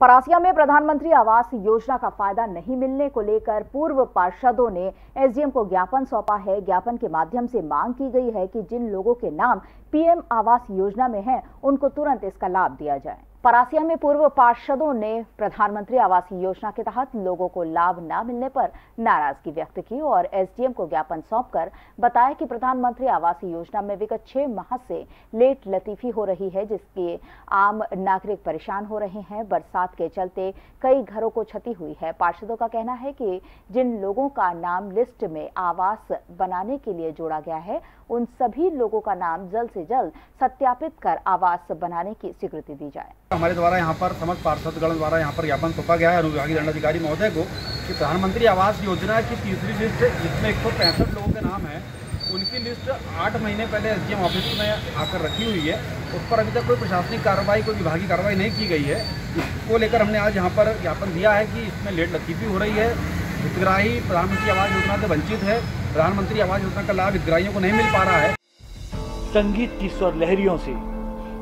परासिया में प्रधानमंत्री आवास योजना का फ़ायदा नहीं मिलने को लेकर पूर्व पार्षदों ने एसडीएम को ज्ञापन सौंपा है। ज्ञापन के माध्यम से मांग की गई है कि जिन लोगों के नाम पीएम आवास योजना में हैं, उनको तुरंत इसका लाभ दिया जाए। परासिया में पूर्व पार्षदों ने प्रधानमंत्री आवास योजना के तहत लोगों को लाभ न मिलने पर नाराज़गी व्यक्त की और एसडीएम को ज्ञापन सौंपकर बताया कि प्रधानमंत्री आवास योजना में विगत छह माह से लेट लतीफी हो रही है, जिसके आम नागरिक परेशान हो रहे हैं। बरसात के चलते कई घरों को क्षति हुई है। पार्षदों का कहना है कि जिन लोगों का नाम लिस्ट में आवास बनाने के लिए जोड़ा गया है, उन सभी लोगों का नाम जल्द से जल्द सत्यापित कर आवास बनाने की स्वीकृति दी जाए। हमारे द्वारा यहाँ पर समस्त पार्षदगण द्वारा यहाँ पर ज्ञापन सौंपा गया है। अनुविभागीय दंडाधिकारी महोदय को कि प्रधानमंत्री आवास योजना की तीसरी लिस्ट, जिसमें एक सौ पैंसठ लोगों के नाम है, उनकी लिस्ट आठ महीने पहले एसडीएम ऑफ़िस में आकर रखी हुई है। उस पर अभी तक कोई प्रशासनिक कार्रवाई, कोई विभागीय कार्रवाई नहीं की गई है। इसको लेकर हमने आज यहाँ पर ज्ञापन दिया है कि इसमें लेट लतीफी हो रही है। हितग्राही प्रधानमंत्री आवास योजना से वंचित है। प्रधानमंत्री आवास योजना का लाभ हितग्राहियों को नहीं मिल पा रहा है। संगीत की स्वर लहरियों से